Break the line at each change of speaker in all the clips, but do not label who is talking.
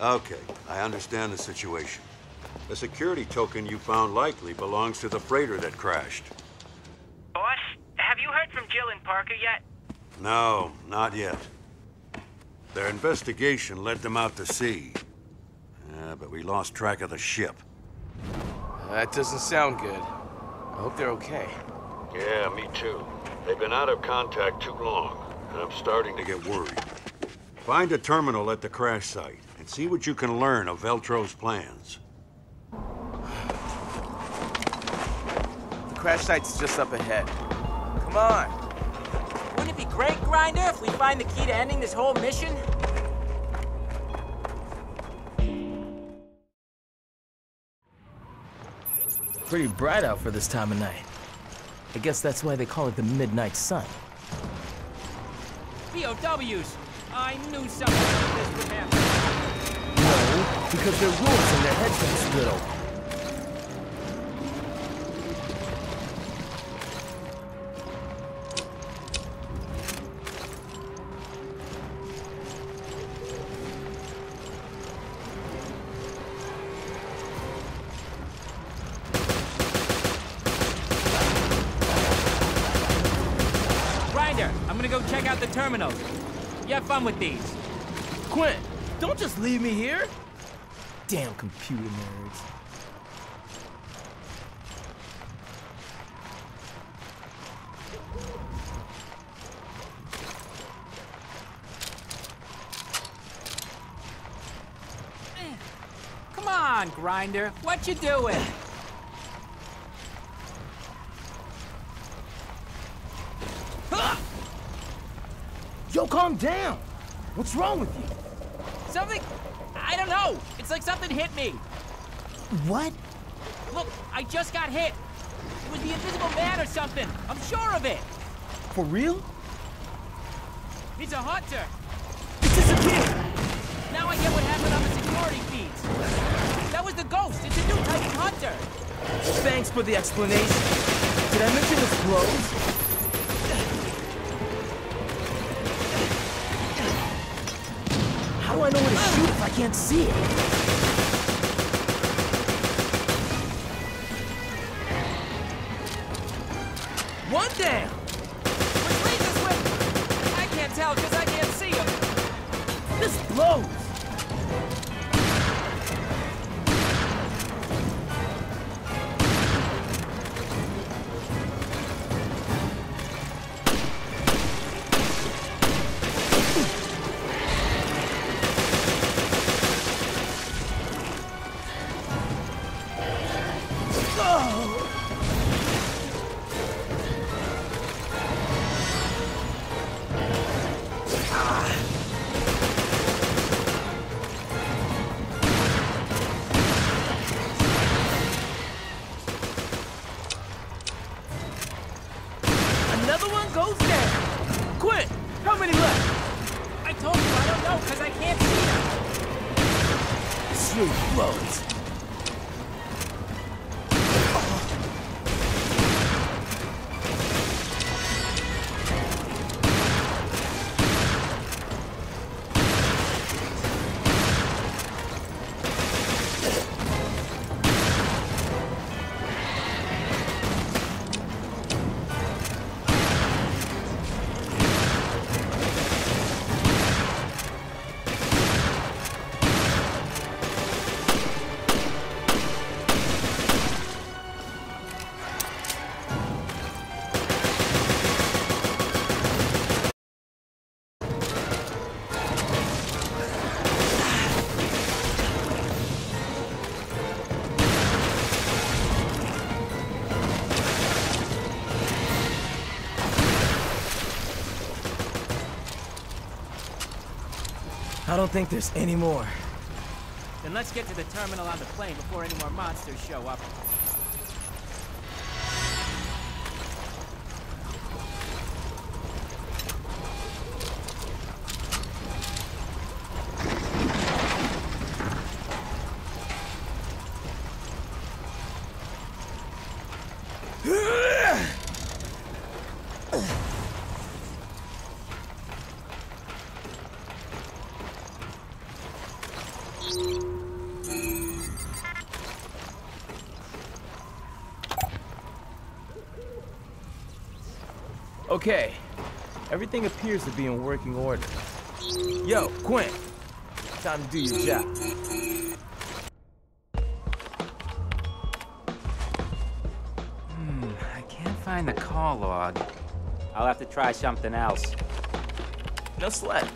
Okay, I understand the situation. The security token you found likely belongs to the freighter that crashed.
Boss, have you heard from Jill and Parker yet?
No, not yet. Their investigation led them out to sea. Yeah, but we lost track of the ship.
That doesn't sound good. I hope they're okay.
Yeah, me too. They've been out of contact too long, and I'm starting to get worried. Find a terminal at the crash site, and see what you can learn of Veltro's plans.
The crash site's just up ahead. Come on.
Wouldn't it be great, Grinder, if we find the key to ending this whole mission?
Pretty bright out for this time of night. I guess that's why they call it the Midnight Sun.
POWs! I knew something like this would happen.
No, because their rules and their heads are split
I'm gonna go check out the terminals. You have fun with these.
Quinn, don't just leave me here. Damn computer nerds.
Eh, come on, Grinder. What you doing?
Calm down. What's wrong with you?
Something... I don't know. It's like something hit me.
What?
Look, I just got hit. It was the Invisible Man or something. I'm sure of it.
For real?
He's a hunter.
It disappeared.
Now I get what happened on the security feeds. That was the ghost. It's a new type of hunter.
Thanks for the explanation. Did I mention his clothes? Do I know where to shoot if I can't see it?
Know because I can't see.
I don't think there's any more.
Then let's get to the terminal on the plane before any more monsters show up.
Okay, everything appears to be in working order. Yo, Quinn, time to do your job.
Hmm, I can't find the call log. I'll have to try something else.
No sweat.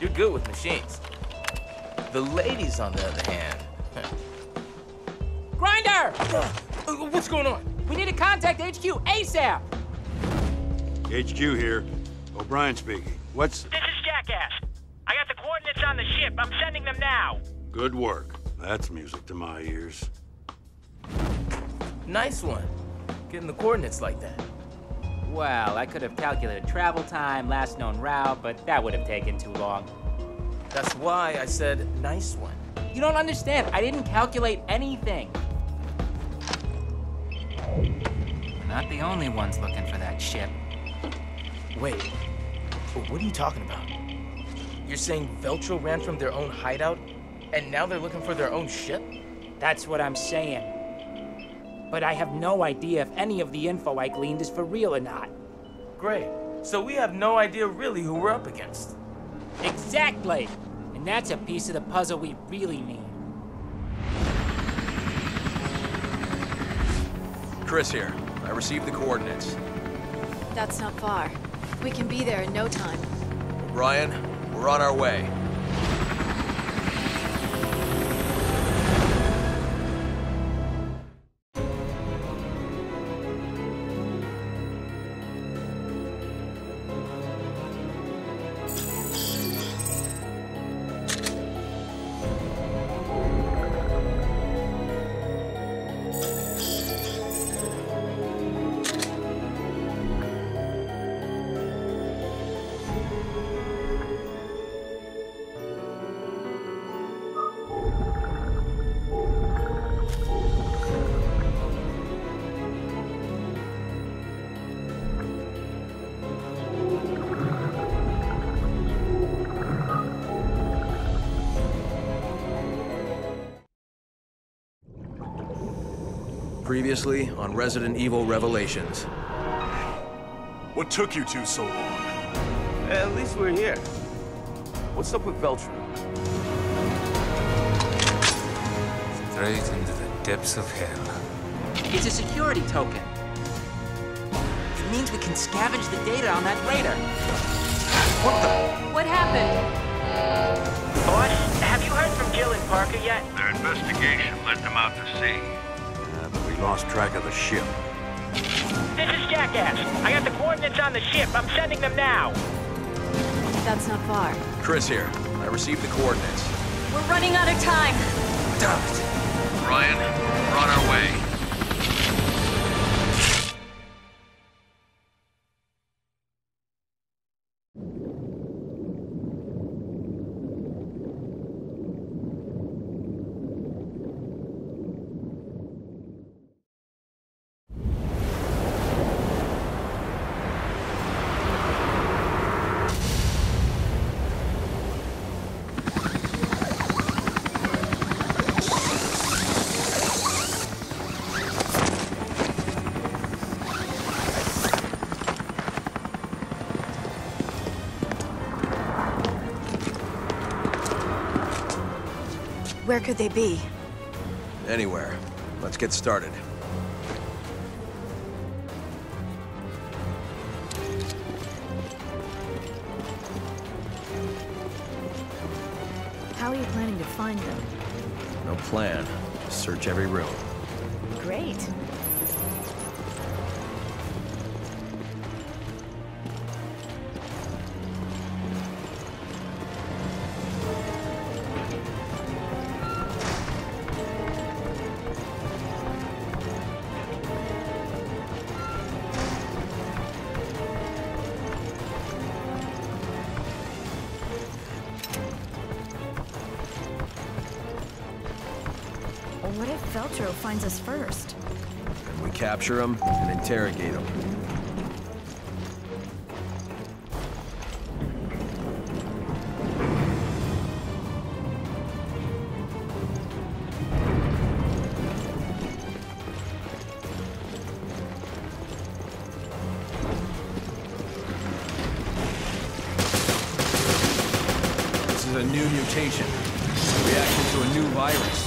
You're good with machines. The ladies, on the other hand.
Grinder!
Uh, What's going on?
We need to contact HQ ASAP!
HQ here. O'Brien speaking. What's...
This is Jackass. I got the coordinates on the ship. I'm sending them now.
Good work. That's music to my ears.
Nice one. Getting the coordinates like that.
Well, I could have calculated travel time, last known route, but that would have taken too long.
That's why I said nice one.
You don't understand. I didn't calculate anything. We're not the only ones looking for that ship.
Wait, what are you talking about? You're saying Veltro ran from their own hideout, and now they're looking for their own ship?
That's what I'm saying. But I have no idea if any of the info I gleaned is for real or not.
Great. So we have no idea really who we're up against.
Exactly! And that's a piece of the puzzle we really need.
Chris here. I received the coordinates.
That's not far. We can be there in no time.
Brian, we're on our way. Previously on Resident Evil Revelations.
What took you two so long?
Eh, at least we're here. What's up with Veltro?
Straight into the depths of hell.
It's a security token. It means we can scavenge the data on that raider.
What happened?
Boss, have you heard from Jill and Parker yet?
Their investigation led them out to sea. But we lost track of the ship.
This is Jackass. I got the coordinates on the ship. I'm sending them now.
That's not far.
Chris here. I received the coordinates.
We're running out of time.
Damn it. Brian, we're on our way.
Where could they be?
Anywhere. Let's get started.
How are you planning to find them?
No plan. Just search every room.
Great. Veltro finds us first.
We capture him and interrogate him.
This is a new mutation. Reaction to a new virus.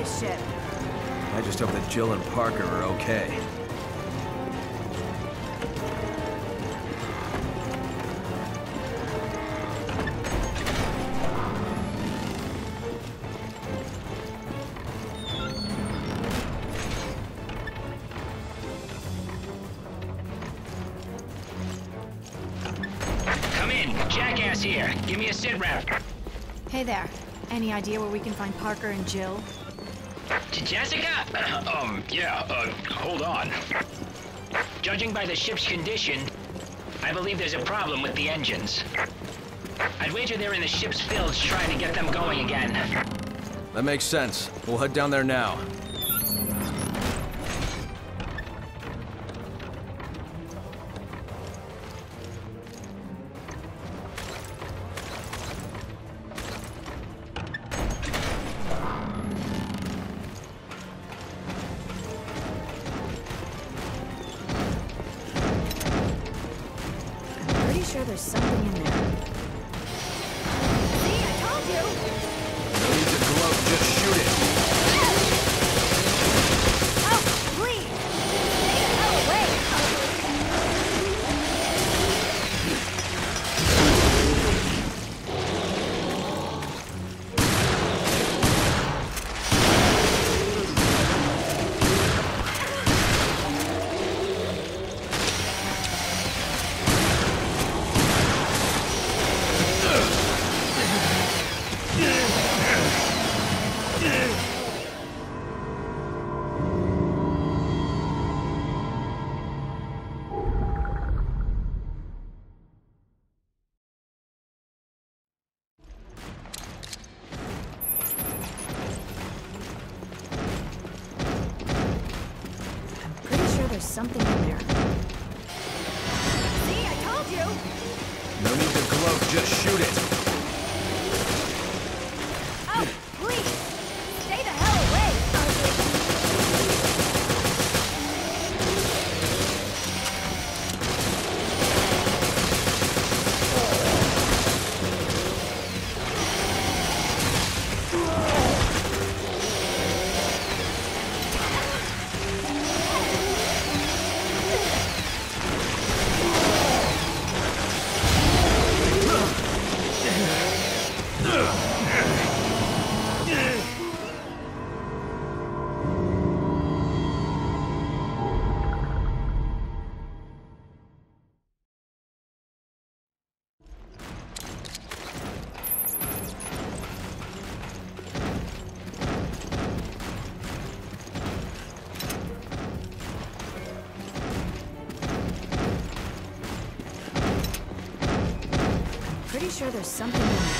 This ship?
I just hope that Jill and Parker are okay.
Come in, Jackass here. Give me a sit rep.
Hey there. Any idea where we can find Parker and Jill?
Jessica? um, yeah, uh, hold on. Judging by the ship's condition, I believe there's a problem with the engines. I'd wager they're in the ship's fields trying to get them going again.
That makes sense. We'll head down there now.
Something in there.
Sure there's something in